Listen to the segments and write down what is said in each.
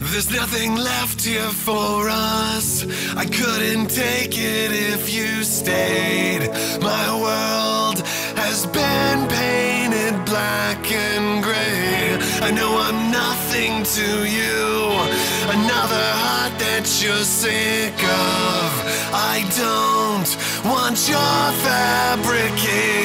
There's nothing left here for us. I couldn't take it if you stayed. My world has been painted black and gray. I know I'm nothing to you. Another heart that you're sick of. I don't want your fabricated.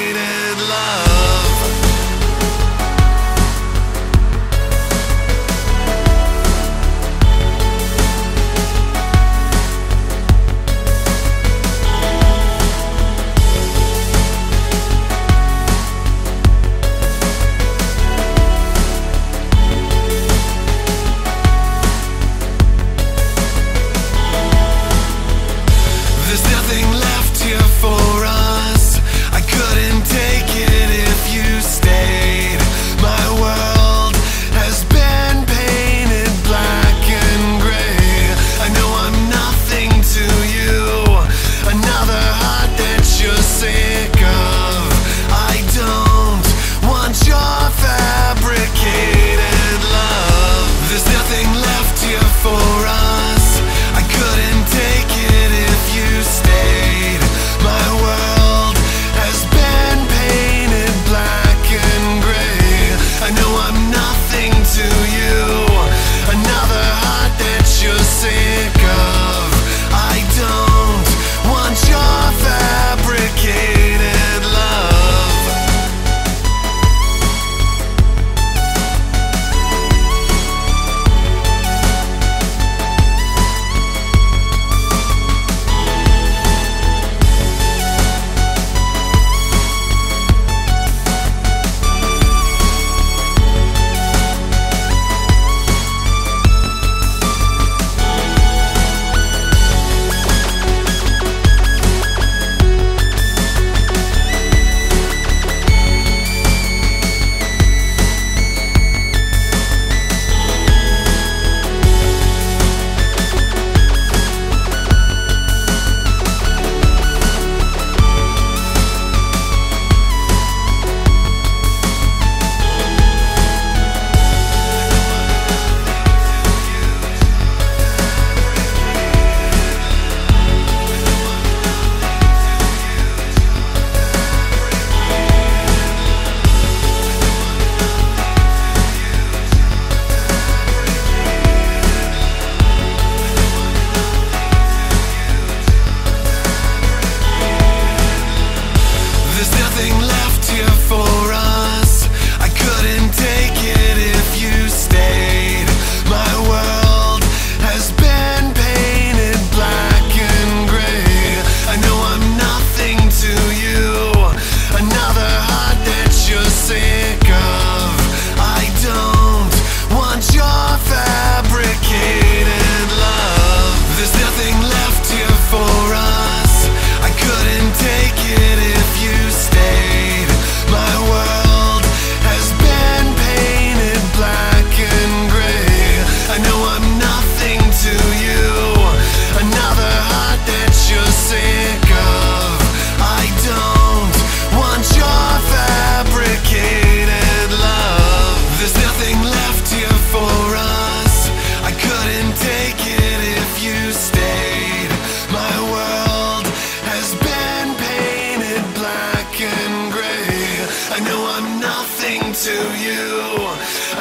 to you.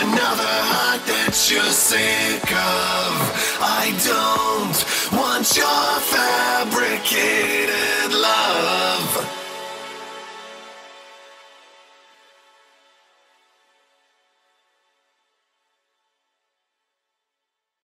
Another heart that you're sick of. I don't want your fabricated love.